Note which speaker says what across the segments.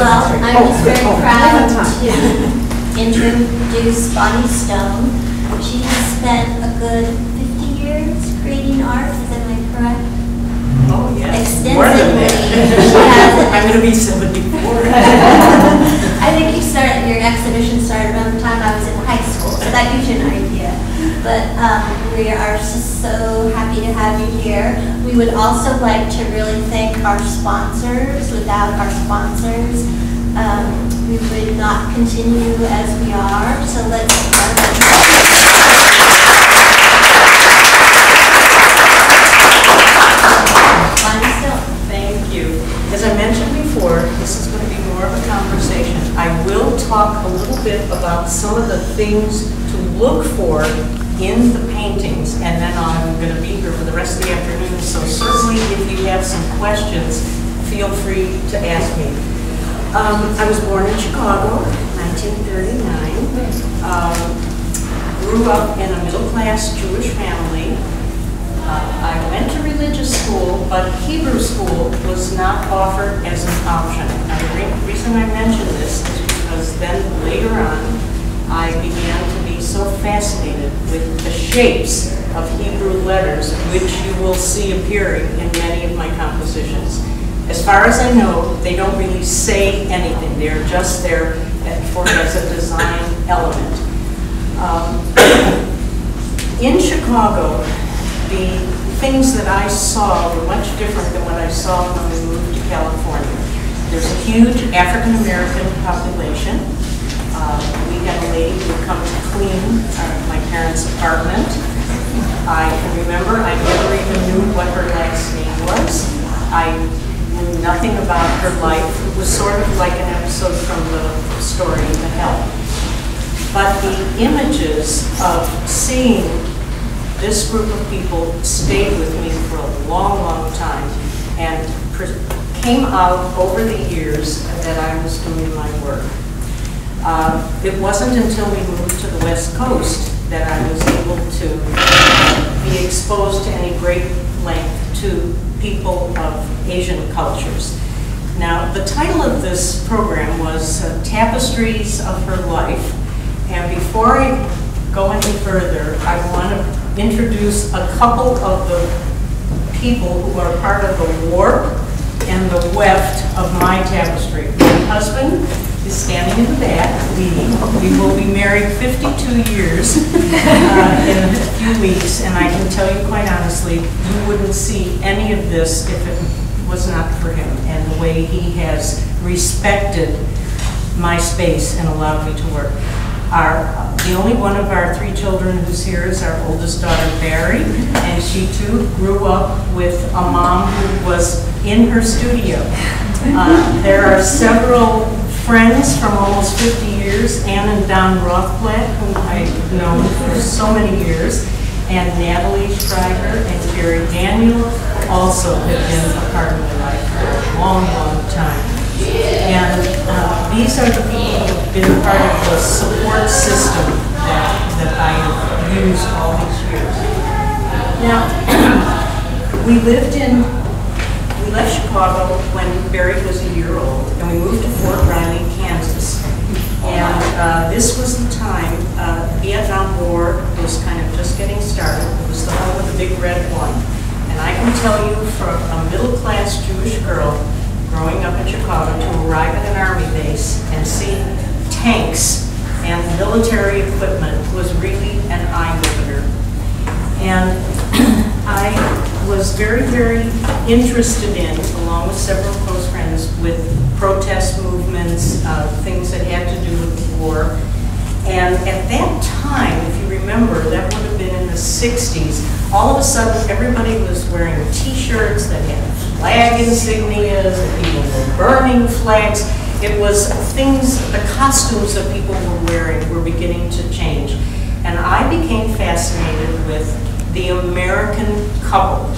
Speaker 1: Well, I'm
Speaker 2: Oh,
Speaker 1: just very
Speaker 2: Oh,
Speaker 1: proud
Speaker 2: right on time.
Speaker 1: to introduce Bonnie Stone. She has spent a good 50 years creating art, is that my correct?
Speaker 3: Oh, yes.
Speaker 1: Extensively.
Speaker 3: More than that.
Speaker 1: She has an
Speaker 3: I'm gonna be seventy-four.
Speaker 1: I think you started, your exhibition started around the time I was in high school, so that gives you an idea. But um, we are just so happy to have you here. We would also like to really thank our sponsors. Without our sponsors, um, we would not continue as we are, so let's.
Speaker 3: Thank you. As I mentioned before, this is going to be more of a conversation. I will talk a little bit about some of the things to look for in the paintings, and then I'm going to be here for the rest of the afternoon, so certainly if you have some questions, feel free to ask me. Um, I was born in Chicago, 1939. Um, Grew up in a middle-class Jewish family. Uh, I went to religious school, but Hebrew school was not offered as an option. And the re- reason I mention this is because then later on, I began to be so fascinated with the shapes of Hebrew letters, which you will see appearing in many of my compositions. As far as I know, they don't really say anything. They're just there for as a design element. Um, in Chicago, the things that I saw were much different than what I saw when we moved to California. There's a huge African American population. Uh, we had a lady who would come to clean uh, my parents' apartment. I can remember I never even knew what her last name was. I knew nothing about her life. It was sort of like an episode from the story The Help. But the images of seeing this group of people stayed with me for a long, long time and came out over the years that I was doing my work. Uh, It wasn't until we moved to the West Coast that I was able to be exposed to any great length to people of Asian cultures. Now, the title of this program was uh, Tapestries of Her Life. And before I go any further, I want to introduce a couple of the people who are part of the warp and the weft of my tapestry. My husband is standing in the back, leading. We will be married 52 years uh, in a few weeks, and I can tell you quite honestly, you wouldn't see any of this if it was not for him and the way he has respected my space and allowed me to work. Our, the only one of our three children who's here is our oldest daughter, Barry, and she too grew up with a mom who was in her studio. Uh, There are several friends from almost 50 years, Ann and Don Rothblatt, whom I've known for so many years, and Natalie Schreiber and Gary Daniel also have been a part of my life for a long, long time. And uh, these are the people who have been part of the support system that, that I have used all these years. Now, we lived in, Chicago when Barry was a year old, and we moved to Fort Riley, Kansas. And uh, this was the time, uh, Vietnam War was kind of just getting started. It was the home of the Big Red One. And I can tell you, from a middle-class Jewish girl growing up in Chicago, to arrive at an army base and see tanks and military equipment was really an eye-opener. And I was very, very interested in, along with several close friends, with protest movements, uh, things that had to do with the war. And at that time, if you remember, that would have been in the 60s, all of a sudden, everybody was wearing T-shirts that had flag insignias, and people were burning flags. It was things, the costumes that people were wearing were beginning to change. And I became fascinated with the American couple.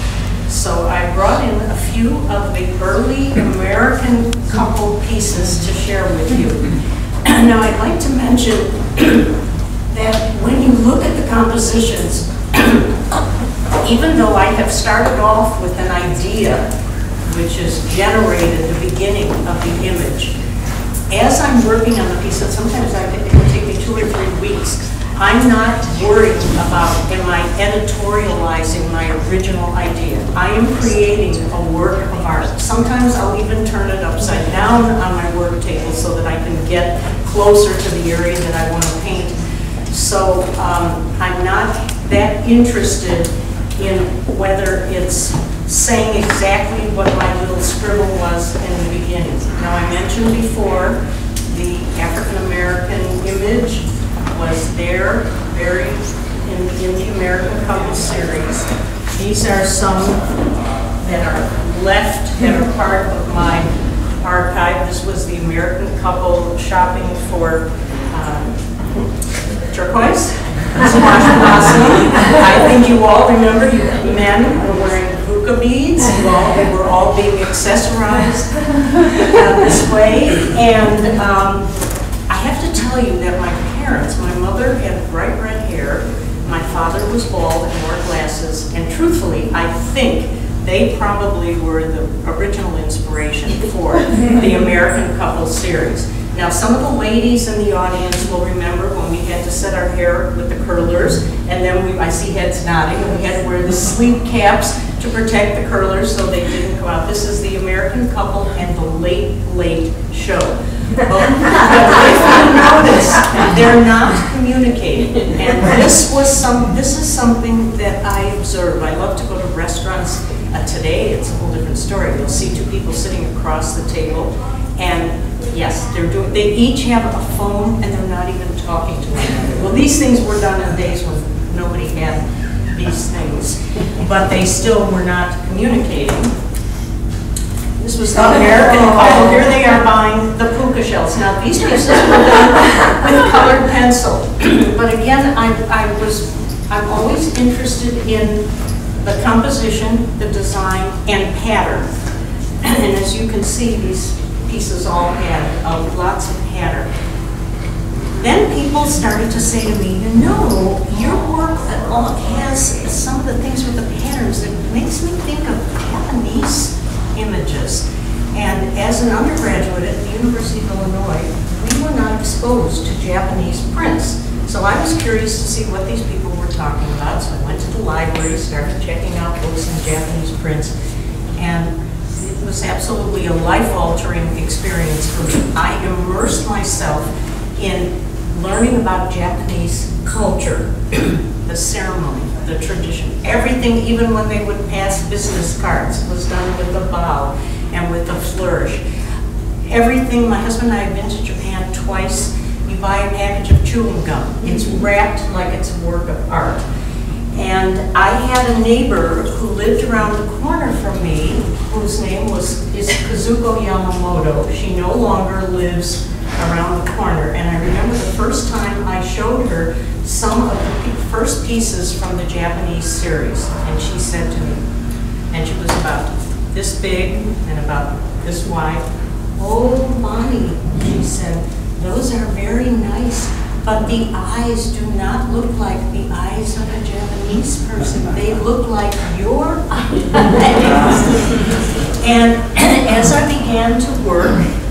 Speaker 3: So I brought in a few of the early American couple pieces to share with you. Now, I'd like to mention that when you look at the compositions, even though I have started off with an idea which has generated the beginning of the image, as I'm working on the piece, and sometimes I, it can take me two or three weeks, I'm not worried about, am I editorializing my original idea? I am creating a work of art. Sometimes I'll even turn it upside down on my work table so that I can get closer to the area that I want to paint. So um, I'm not that interested in whether it's saying exactly what my little scribble was in the beginning. Now, I mentioned before the African-American image was there, very in, in the American Couple series. These are some that are left, that are part of my archive. This was the American couple shopping for um, turquoise. I think you all remember, you men were wearing hookah beads. You all, they were all being accessorized uh, this way. And um, I have to tell you that my parents, my mother had bright red hair, my father was bald and wore glasses, and truthfully, I think they probably were the original inspiration for the American Couple series. Now, some of the ladies in the audience will remember when we had to set our hair with the curlers, and then we, I see heads nodding, and we had to wear the sleeve caps to protect the curlers so they didn't go out. This is the American Couple and the Late Late Show. But if you notice, they're not communicating. And this was some, this is something that I observe. I love to go to restaurants. Uh, today, it's a whole different story. You'll see two people sitting across the table, and yes, they're doing, they each have a phone, and they're not even talking to one another. Well, these things were done in days when nobody had these things, but they still were not communicating. This was the American couple. Here they are buying the puka shells. Now, these pieces were done with colored pencil. But again, I, I was, I'm always interested in the composition, the design, and pattern. And as you can see, these pieces all had uh, lots of pattern. Then people started to say to me, you know, your work has some of the things with the patterns that makes me think of Japanese images. And as an undergraduate at the University of Illinois, we were not exposed to Japanese prints. So I was curious to see what these people were talking about. So I went to the library, started checking out books on Japanese prints, and it was absolutely a life-altering experience for me. I immersed myself in learning about Japanese culture, the ceremony, the tradition, everything, even when they would pass business cards, was done with a bow and with a flourish. Everything, my husband and I have been to Japan twice. You buy a package of chewing gum. It's mm-hmm. wrapped like it's a work of art. And I had a neighbor who lived around the corner from me, whose name was is Kazuko Yamamoto. She no longer lives around the corner. And I remember the first time I showed her some of the first pieces from the Japanese series. And she said to me, and she was about this big and about this wide, Oh, mommy, she said, those are very nice, but the eyes do not look like the eyes of a Japanese person. They look like your eyes. and as I began to work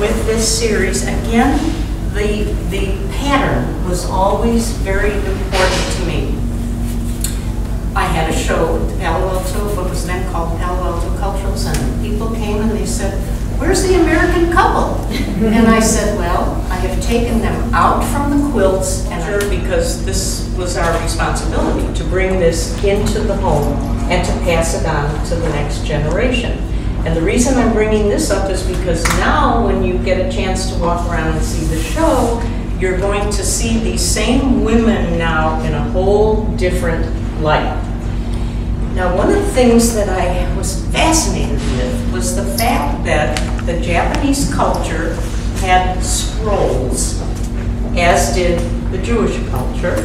Speaker 3: with this series, again, the, the pattern was always very important to me. I had a show at Palo Alto, what was then called Palo Alto Cultural Center. People came and they said, where's the American couple? and I said, well, I have taken them out from the quilts and because this was our responsibility to bring this into the home and to pass it on to the next generation. And the reason I'm bringing this up is because now when you get a chance to walk around and see the show, you're going to see these same women now in a whole different light. Now, one of the things that I was fascinated with was the fact that the Japanese culture had scrolls, as did the Jewish culture.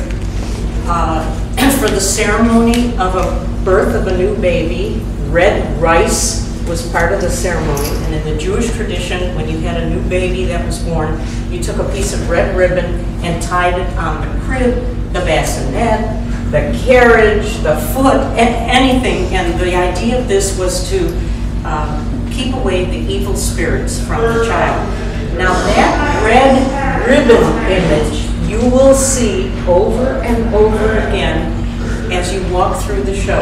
Speaker 3: Uh, for the ceremony of a birth of a new baby, red rice was part of the ceremony. And in the Jewish tradition, when you had a new baby that was born, you took a piece of red ribbon and tied it on the crib, the bassinet, the carriage, the foot, and anything. And the idea of this was to um, keep away the evil spirits from the child. Now that red ribbon image, you will see over and over again as you walk through the show.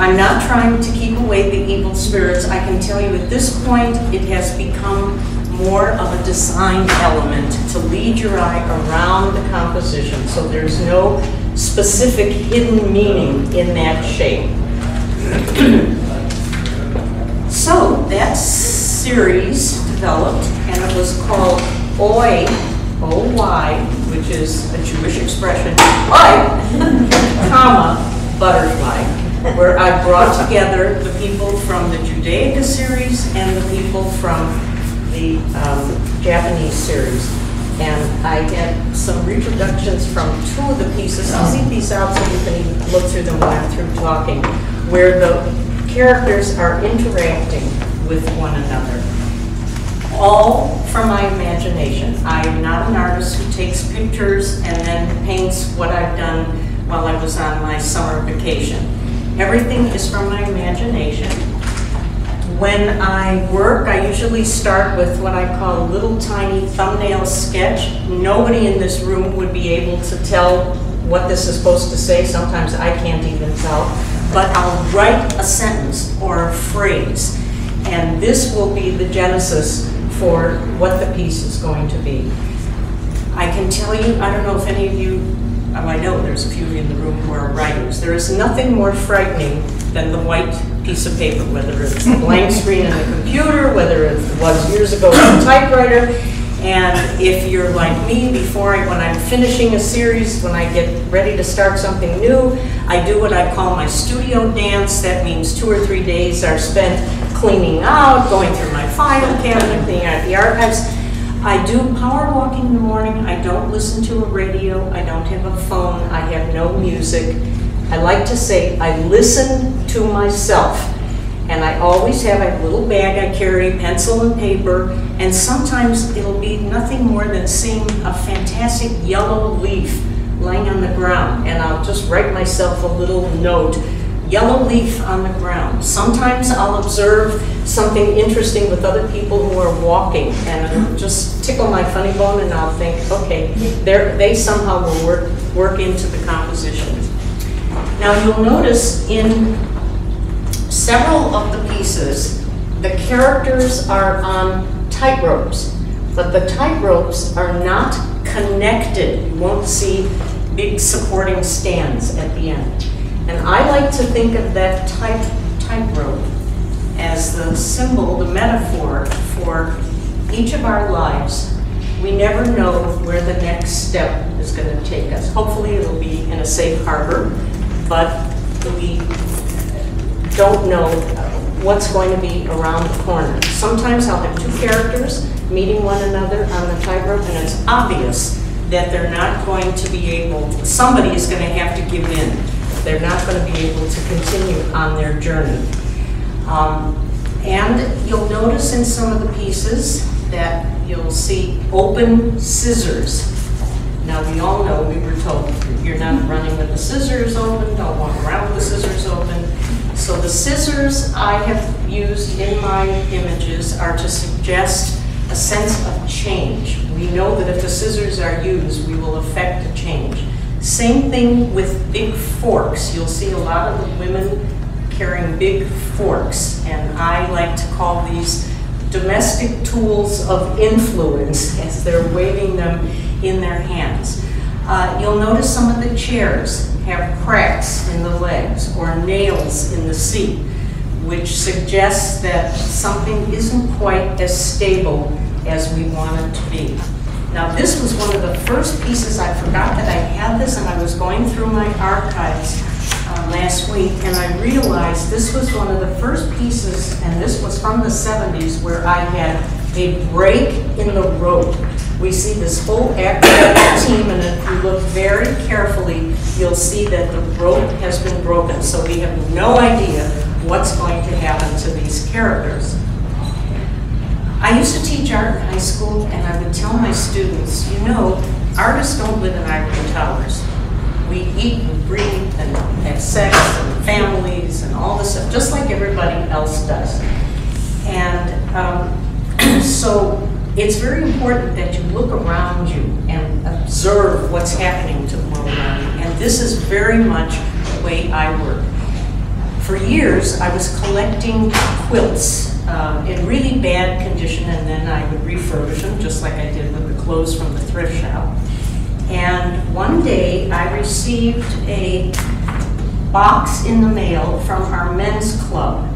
Speaker 3: I'm not trying to keep away the evil spirits. I can tell you at this point, it has become more of a design element to lead your eye around the composition. So there's no specific hidden meaning in that shape. so that series developed and it was called OY, O-Y, which is a Jewish expression, Oy, comma, butterfly, where I brought together the people from the Judaica series and the people from the um, Japanese series. And I had some reproductions from two of the pieces. I'll leave these out so you can even look through them when I'm through talking, where the characters are interacting with one another. All from my imagination. I am not an artist who takes pictures and then paints what I've done while I was on my summer vacation. Everything is from my imagination. When I work, I usually start with what I call a little tiny thumbnail sketch. Nobody in this room would be able to tell what this is supposed to say. Sometimes I can't even tell. But I'll write a sentence or a phrase. And this will be the genesis for what the piece is going to be. I can tell you, I don't know if any of you, oh, I know there's a few in the room who are writers. There is nothing more frightening than the white piece of paper, whether it's a blank screen in a computer, whether it was years ago on a typewriter. And if you're like me, before I, when I'm finishing a series, when I get ready to start something new, I do what I call my studio dance. That means two or three days are spent cleaning out, going through my file cabinet, cleaning out the archives. I do power walking in the morning. I don't listen to a radio. I don't have a phone. I have no music. I like to say I listen to myself. And I always have a little bag I carry, pencil and paper, and sometimes it'll be nothing more than seeing a fantastic yellow leaf laying on the ground. And I'll just write myself a little note yellow leaf on the ground. Sometimes I'll observe something interesting with other people who are walking and it'll just tickle my funny bone and I'll think, okay, they somehow will work, work into the composition. Now you'll notice in several of the pieces, the characters are on tightropes, but the tightropes are not connected. You won't see big supporting stands at the end. And I like to think of that tight tightrope as the symbol, the metaphor for each of our lives. We never know where the next step is going to take us. Hopefully it'll be in a safe harbor, but we don't know what's going to be around the corner. Sometimes I'll have two characters meeting one another on the tightrope, and it's obvious that they're not going to be able, somebody is going to have to give in they're not going to be able to continue on their journey. Um, and you'll notice in some of the pieces that you'll see open scissors. Now we all know we were told you're not running with the scissors open, don't walk around with the scissors open. So the scissors I have used in my images are to suggest a sense of change. We know that if the scissors are used, we will affect a change. Same thing with big forks. You'll see a lot of the women carrying big forks, and I like to call these domestic tools of influence as they're waving them in their hands. Uh, you'll notice some of the chairs have cracks in the legs or nails in the seat, which suggests that something isn't quite as stable as we want it to be. Now, this was one of the first pieces, I forgot that I had this, and I was going through my archives uh, last week, and I realized this was one of the first pieces, and this was from the 70s, where I had a break in the rope. We see this whole acrobatic team, and if you look very carefully, you'll see that the rope has been broken, so we have no idea what's going to happen to these characters. I used to teach art in high school, and I would tell my students, you know, artists don't live in ivory towers. We eat and breathe and have sex and families and all this stuff, just like everybody else does. And um, so it's very important that you look around you and observe what's happening to the world around you. And this is very much the way I work. For years, I was collecting quilts um, in really bad condition, and then I would refurbish them, just like I did with the clothes from the thrift shop. And one day, I received a box in the mail from our men's club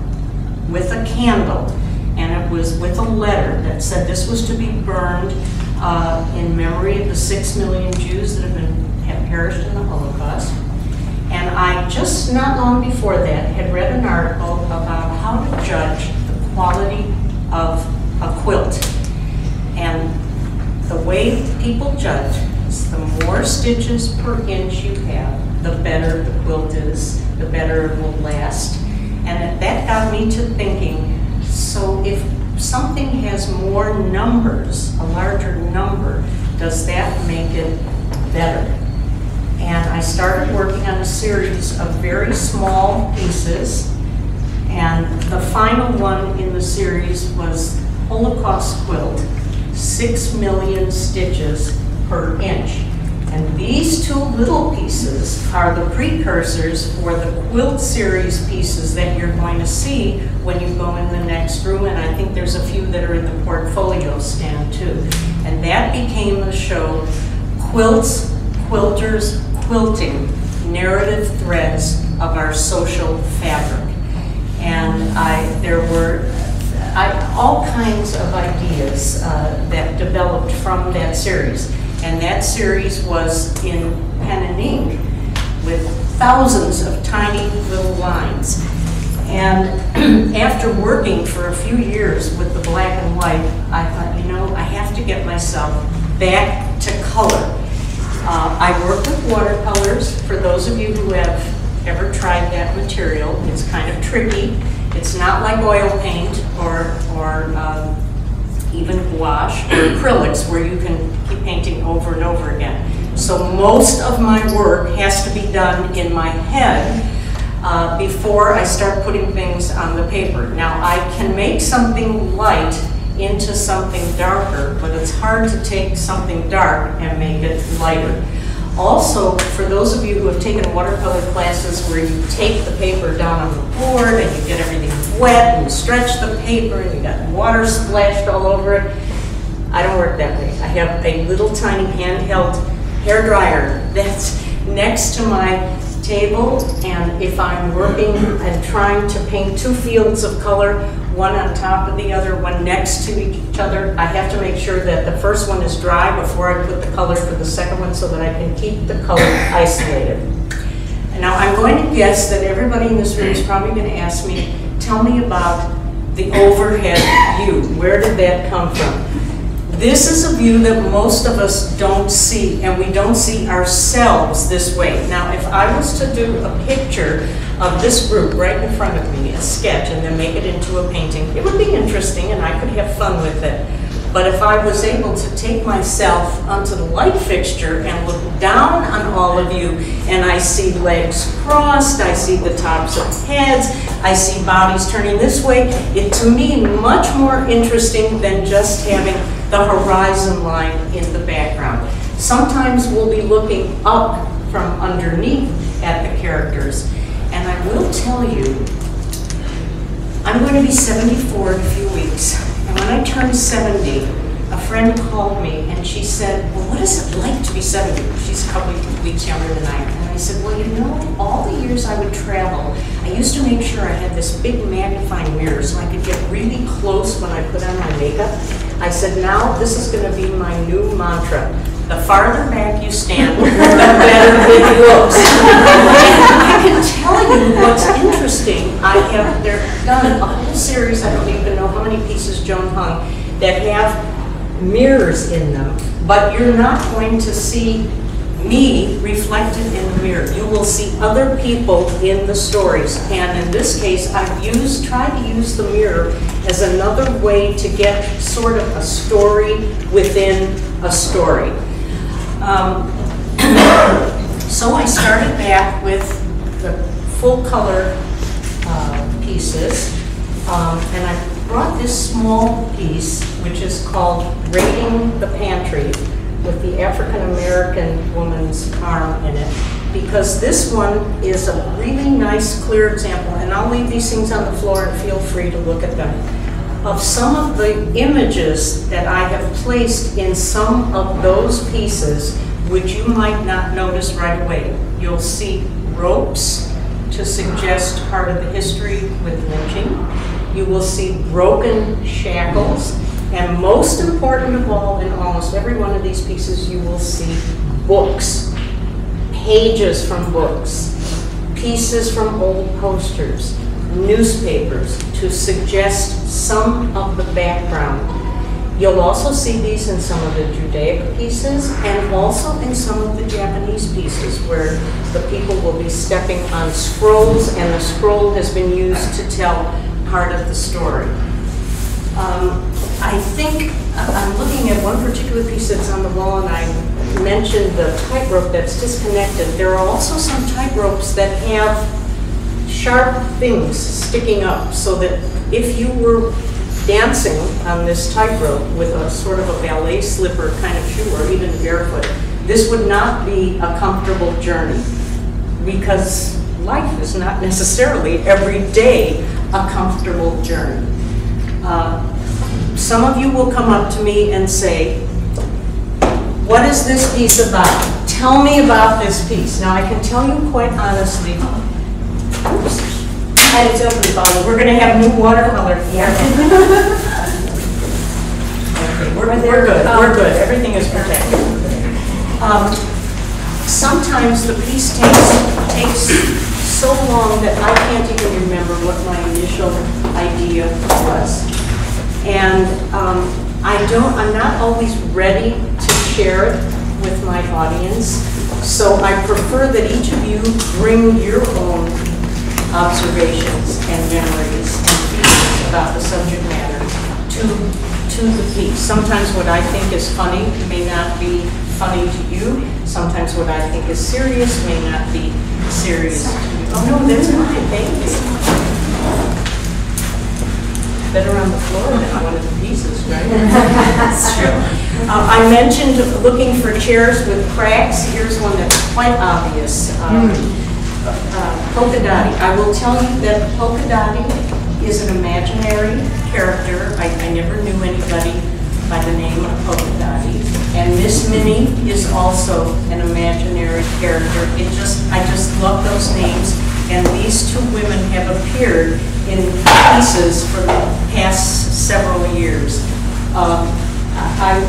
Speaker 3: with a candle and it was with a letter that said this was to be burned uh, in memory of the six million Jews that have been have perished in the Holocaust. And I just not long before that had read an article about how to judge quality of a quilt. And the way people judge is the more stitches per inch you have, the better the quilt is, the better it will last. And that got me to thinking, so if something has more numbers, a larger number, does that make it better? And I started working on a series of very small pieces. And the final one in the series was Holocaust quilt, six million stitches per inch. And these two little pieces are the precursors for the quilt series pieces that you're going to see when you go in the next room. And I think there's a few that are in the portfolio stand too. And that became the show Quilts, Quilters, Quilting, Narrative Threads of Our Social Fabric. And I, there were I, all kinds of ideas uh, that developed from that series. And that series was in pen and ink with thousands of tiny little lines. And after working for a few years with the black and white, I thought, you know, I have to get myself back to color. Uh, I work with watercolors. For those of you who have ever tried that material, it's kind of tricky. It's not like oil paint or, or um, even gouache or acrylics where you can keep painting over and over again. So most of my work has to be done in my head uh, before I start putting things on the paper. Now I can make something light into something darker, but it's hard to take something dark and make it lighter. Also, for those of you who have taken watercolor classes where you take the paper down on the board and you get everything wet and stretch the paper and you got water splashed all over it, I don't work that way. I have a little tiny handheld hair dryer that's next to my table and if I'm working and trying to paint two fields of color, one on top of the other, one next to each other. I have to make sure that the first one is dry before I put the color for the second one so that I can keep the color isolated. And now I'm going to guess that everybody in this room is probably going to ask me, tell me about the overhead view. Where did that come from? This is a view that most of us don't see, and we don't see ourselves this way. Now, if I was to do a picture of this group right in front of me, a sketch, and then make it into a painting, it would be interesting and I could have fun with it. But if I was able to take myself onto the light fixture and look down on all of you, and I see legs crossed, I see the tops of heads, I see bodies turning this way, it to me much more interesting than just having the horizon line in the background. Sometimes we'll be looking up from underneath at the characters. And I will tell you, I'm going to be 74 in a few weeks. When I turned 70, a friend called me and she said, well, what is it like to be 70? She's a couple of weeks younger than I am. And I said, well, you know, all the years I would travel, I used to make sure I had this big magnifying mirror so I could get really close when I put on my makeup. I said, now this is going to be my new mantra. The farther back you stand, the better it looks. I can tell you what's interesting. I have there, done a whole series, I don't even know how many pieces Joan hung, that have mirrors in them, but you're not going to see me reflected in the mirror. You will see other people in the stories. And in this case, I've used, tried to use the mirror as another way to get sort of a story within a story. Um, so I started back with the full color uh, pieces. Um, And I brought this small piece, which is called Raiding the Pantry, with the African-American woman's arm in it, because this one is a really nice, clear example, and I'll leave these things on the floor and feel free to look at them, of some of the images that I have placed in some of those pieces, which you might not notice right away. You'll see ropes to suggest part of the history with lynching. You will see broken shackles, and most important of all, in almost every one of these pieces, you will see books, pages from books, pieces from old posters, newspapers to suggest some of the background. You'll also see these in some of the Judaic pieces and also in some of the Japanese pieces where the people will be stepping on scrolls and the scroll has been used to tell part of the story. Um, I think, uh, I'm looking at one particular piece that's on the wall, and I mentioned the tightrope that's disconnected. There are also some tightropes that have sharp things sticking up, so that if you were dancing on this tightrope with a sort of a ballet slipper kind of shoe, or even barefoot, this would not be a comfortable journey, because life is not necessarily every day a comfortable journey. Uh, Some of you will come up to me and say, what is this piece about? Tell me about this piece. Now, I can tell you quite honestly,
Speaker 1: It's open
Speaker 3: we're gonna have new watercolor here. Okay, We're, we're good, we're good, everything is protected. Um, Sometimes the piece takes, takes so long that I can't even remember what my initial idea was. And um, I don't, I'm not always ready to share it with my audience, so I prefer that each of you bring your own observations and memories and feelings about the subject matter to, to the piece. Sometimes what I think is funny may not be funny to you. Sometimes what I think is serious may not be serious to you. Oh, no, that's fine, thank you. Better on the floor than one of the pieces, right? That's true. Uh, I mentioned looking for chairs with cracks. Here's one that's quite obvious. Um, uh, Polka Dottie. I will tell you that Polka Dottie is an imaginary character. I, I never knew anybody by the name of Polka Dottie. And Miss Minnie is also an imaginary character. It just, I just love those names. And these two women have appeared in pieces for the past several years. Um, I,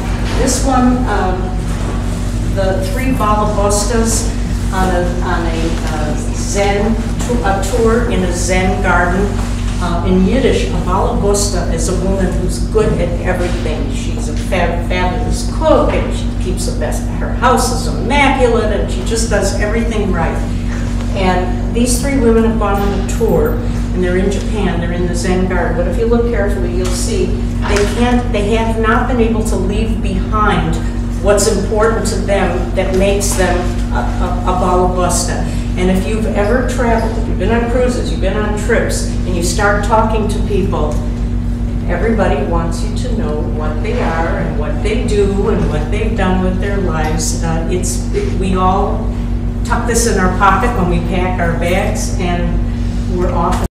Speaker 3: this one, um, the three Balabostas on a, on a uh, Zen, a tour in a Zen garden. Uh, In Yiddish, a Balabosta is a woman who's good at everything. She's a fab- fabulous cook, and she keeps the best, her house is immaculate, and she just does everything right. And these three women have gone on a tour, and they're in Japan, they're in the Zen garden. But if you look carefully, you'll see they can't, they have not been able to leave behind what's important to them that makes them a, a, a. And if you've ever traveled, if you've been on cruises, you've been on trips, and you start talking to people, everybody wants you to know what they are and what they do and what they've done with their lives. Uh, it's, we all tuck this in our pocket when we pack our bags, and we're off